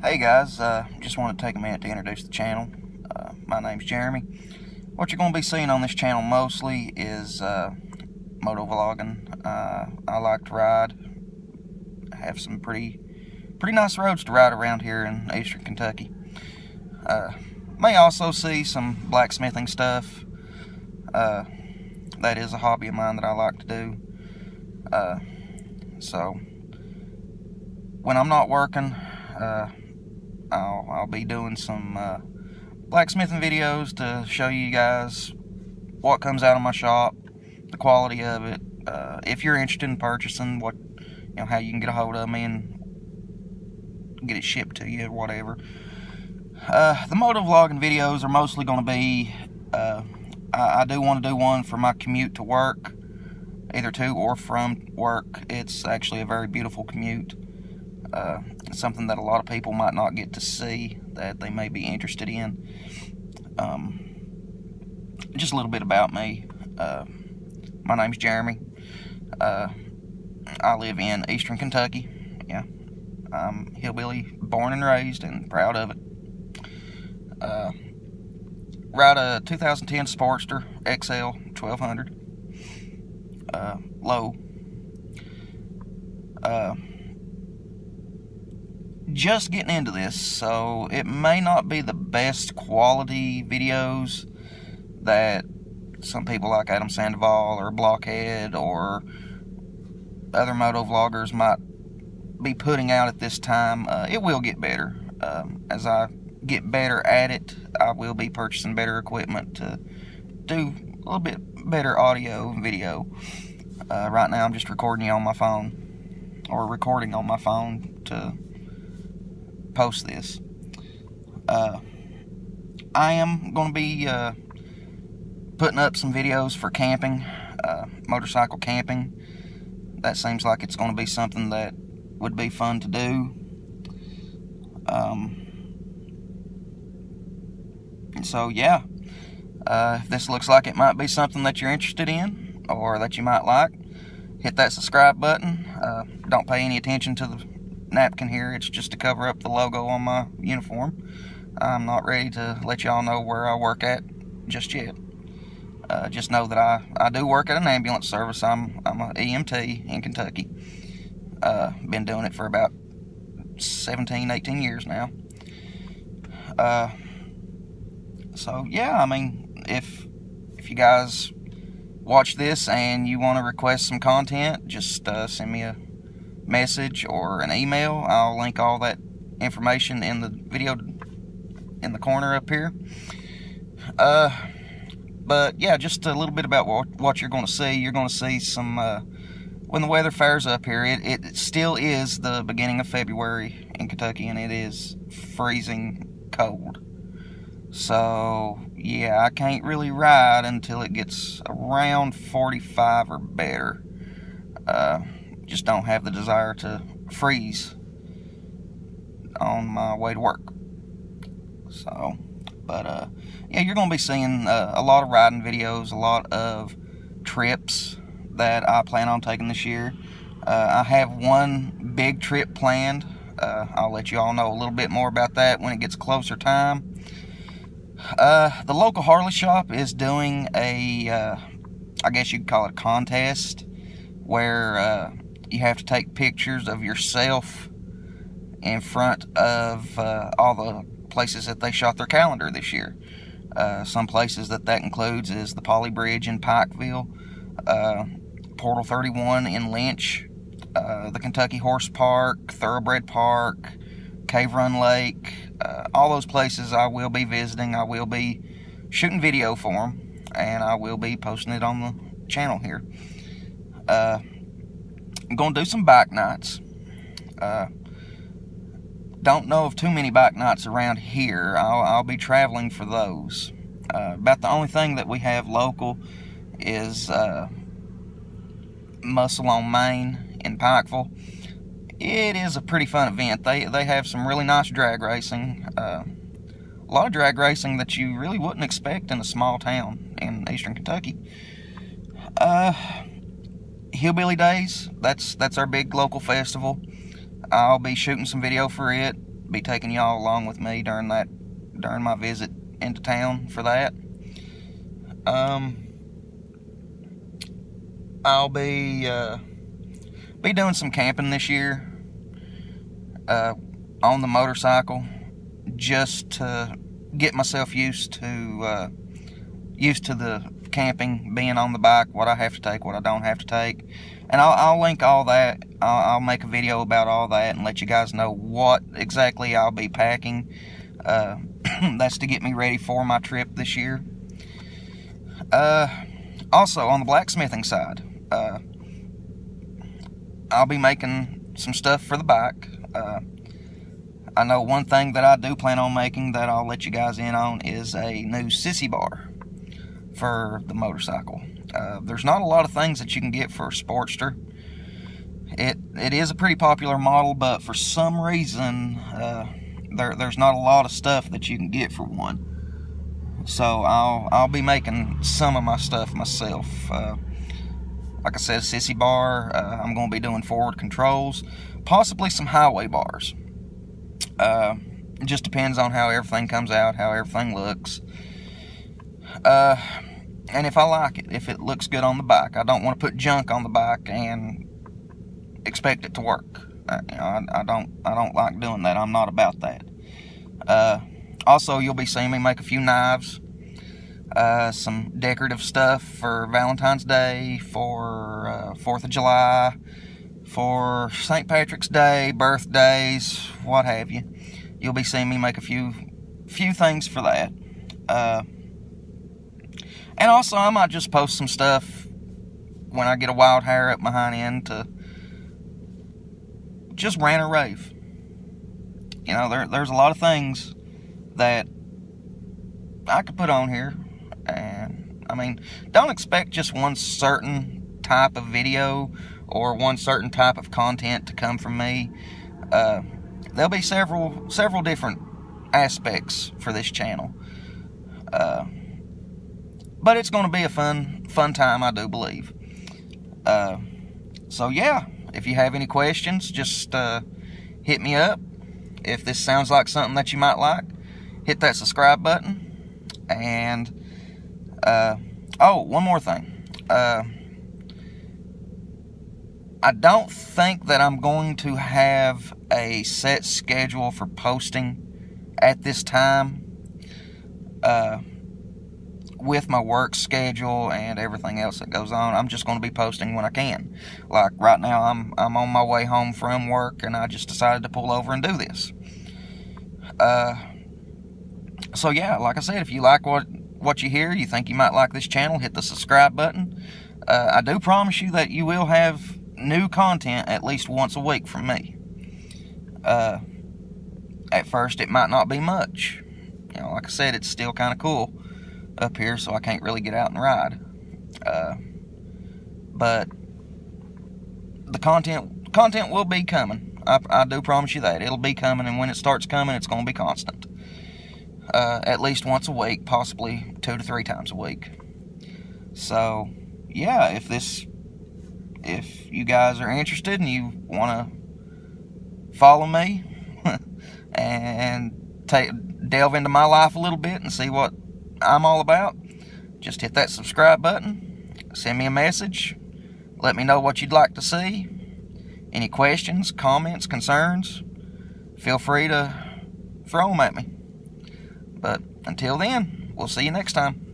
Hey guys, uh, just want to take a minute to introduce the channel. Uh, my name's Jeremy. What you're going to be seeing on this channel mostly is uh, moto vlogging. Uh, I like to ride. I have some pretty pretty nice roads to ride around here in eastern Kentucky. Uh, may also see some blacksmithing stuff. Uh, that is a hobby of mine that I like to do. Uh, so when I'm not working, I'll, I'll be doing some uh, blacksmithing videos to show you guys what comes out of my shop, the quality of it. Uh, if you're interested in purchasing, what you know, how you can get a hold of me and get it shipped to you, or whatever. Uh, the moto vlogging videos are mostly going to be. Uh, I, I do want to do one for my commute to work, either to or from work. It's actually a very beautiful commute. Something that a lot of people might not get to see that they may be interested in. Um, just a little bit about me. Uh, my name's Jeremy. Uh, I live in eastern Kentucky. Yeah, I'm hillbilly, born and raised, and proud of it. Uh, ride a 2010 Sportster XL 1200. Uh, low. Uh, just getting into this, so it may not be the best quality videos that some people like Adam Sandoval or Blockhead or other moto vloggers might be putting out at this time. Uh, it will get better. Um, as I get better at it, I will be purchasing better equipment to do a little bit better audio and video. Uh, right now, I'm just recording on my phone or recording on my phone to post this. Uh, I am going to be uh, putting up some videos for camping, uh, motorcycle camping. That seems like it's going to be something that would be fun to do. Um, so, yeah, uh, if this looks like it might be something that you're interested in or that you might like, hit that subscribe button. Uh, don't pay any attention to the napkin here. It's just to cover up the logo on my uniform. I'm not ready to let y'all know where I work at just yet. Uh, just know that I, I do work at an ambulance service. I'm I'm an EMT in Kentucky. Uh, been doing it for about 17, 18 years now. Uh, so yeah, I mean, if if you guys watch this and you want to request some content, just uh, send me a message or an email. I'll link all that information in the video in the corner up here. Uh, but yeah, just a little bit about what, what you're going to see. You're going to see some, uh, when the weather fairs up here, it, it still is the beginning of February in Kentucky and it is freezing cold. So, yeah, I can't really ride until it gets around 45 or better. Uh, just don't have the desire to freeze on my way to work. So, but uh, yeah, you're going to be seeing uh, a lot of riding videos, a lot of trips that I plan on taking this year. Uh, I have one big trip planned. Uh, I'll let you all know a little bit more about that when it gets closer time. Uh, the local Harley shop is doing a, uh, I guess you could call it a contest, where you have to take pictures of yourself in front of uh, all the places that they shot their calendar this year. Uh, some places that that includes is the Poly Bridge in Pikeville, uh, Portal 31 in Lynch, uh, the Kentucky Horse Park, Thoroughbred Park, Cave Run Lake. Uh, all those places I will be visiting. I will be shooting video for them, and I will be posting it on the channel here. I'm going to do some bike nights. Uh, don't know of too many bike nights around here. I'll, I'll be traveling for those. Uh, about the only thing that we have local is uh, Muscle on Main in Pikeville. It is a pretty fun event. They they have some really nice drag racing. Uh, a lot of drag racing that you really wouldn't expect in a small town in eastern Kentucky. Uh, Hillbilly Days. That's that's our big local festival. I'll be shooting some video for it. be taking y'all along with me during that during my visit into town for that. Um, I'll be uh, be doing some camping this year uh, on the motorcycle, just to get myself used to uh, used to the camping, being on the bike, what I have to take, what I don't have to take, and I'll, I'll link all that. I'll, I'll, make a video about all that and let you guys know what exactly I'll be packing. Uh, that's to get me ready for my trip this year. Uh, also on the blacksmithing side, uh, I'll be making some stuff for the bike. Uh, I know one thing that I do plan on making that I'll let you guys in on is a new sissy bar for the motorcycle. Uh, there's not a lot of things that you can get for a Sportster. It it is a pretty popular model, but for some reason, uh, there there's not a lot of stuff that you can get for one. So I'll I'll be making some of my stuff myself. Uh, like I said, sissy bar. Uh, I'm going to be doing forward controls, possibly some highway bars. Uh, it just depends on how everything comes out, how everything looks. Uh, and if I like it, if it looks good on the bike, I don't want to put junk on the bike and expect it to work. I, you know, I, I don't I don't like doing that. I'm not about that. Uh, also, you'll be seeing me make a few knives, uh, some decorative stuff for Valentine's Day, for uh, Fourth of July, for St. Patrick's Day, birthdays, what have you. You'll be seeing me make a few few things for that. And also, I might just post some stuff when I get a wild hair up my hind end to just rant or rave. You know, there, there's a lot of things that I could put on here. And, I mean, don't expect just one certain type of video or one certain type of content to come from me. Uh, there'll be several several different aspects for this channel. Uh, but it's going to be a fun fun time, I do believe. Uh, so yeah, if you have any questions, just uh, hit me up. If this sounds like something that you might like, hit that subscribe button. And uh, oh, one more thing. Uh, I don't think that I'm going to have a set schedule for posting at this time. With my work schedule and everything else that goes on, I'm just going to be posting when I can. Like right now, I'm I'm on my way home from work, and I just decided to pull over and do this. Uh, so yeah, like I said, if you like what what you hear, you think you might like this channel, hit the subscribe button. Uh, I do promise you that you will have new content at least once a week from me. Uh, at first, it might not be much. You know, like I said, it's still kind of cool up here, so I can't really get out and ride. Uh, but the content content will be coming. I, I, do promise you that it'll be coming, and when it starts coming, it's going to be constant. Uh, at least once a week, possibly two to three times a week. So, yeah, if this if you guys are interested and you want to follow me and take delve into my life a little bit and see what I'm all about, just hit that subscribe button, send me a message, let me know what you'd like to see. Any questions, comments, concerns, feel free to throw them at me. But until then, we'll see you next time.